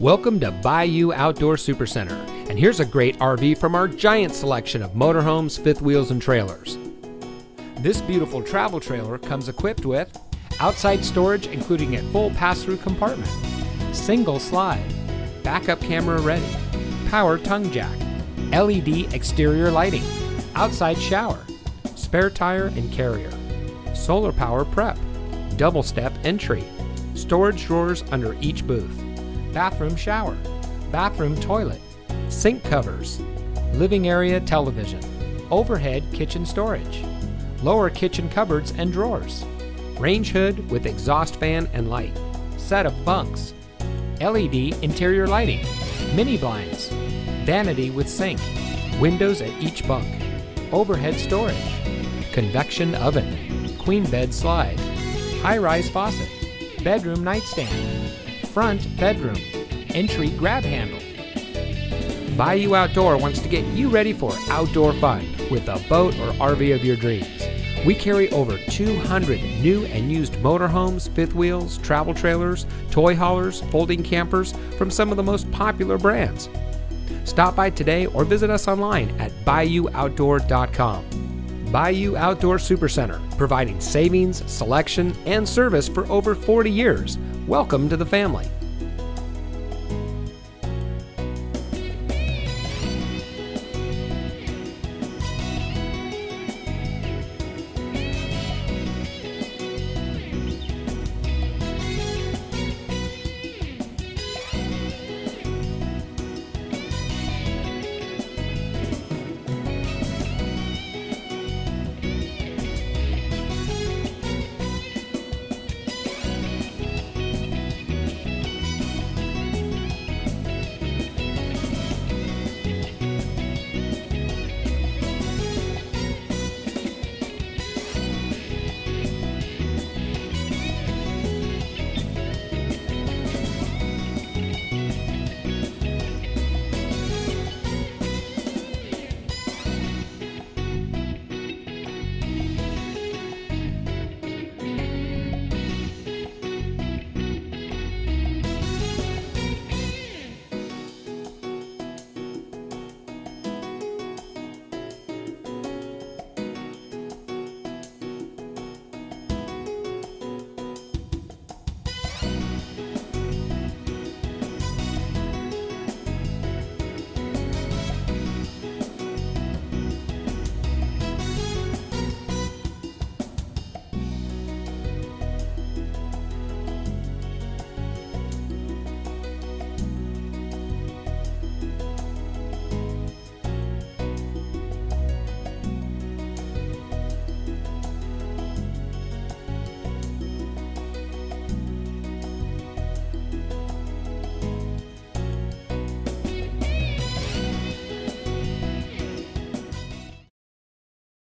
Welcome to Bayou Outdoor Supercenter, and here's a great RV from our giant selection of motorhomes, fifth wheels, and trailers. This beautiful travel trailer comes equipped with outside storage, including a full pass through compartment, single slide, backup camera ready, power tongue jack, LED exterior lighting, outside shower, spare tire and carrier, solar power prep, double step entry, storage drawers under each booth bathroom shower, bathroom toilet, sink covers, living area television, overhead kitchen storage, lower kitchen cupboards and drawers, range hood with exhaust fan and light, set of bunks, LED interior lighting, mini blinds, vanity with sink, windows at each bunk, overhead storage, convection oven, queen bed slide, high rise faucet, bedroom nightstand, front bedroom, entry grab handle. Bayou Outdoor wants to get you ready for outdoor fun with a boat or RV of your dreams. We carry over 200 new and used motorhomes, fifth wheels, travel trailers, toy haulers, folding campers from some of the most popular brands. Stop by today or visit us online at bayououtdoor.com. Bayou Outdoor Supercenter, providing savings, selection, and service for over 40 years. Welcome to the family.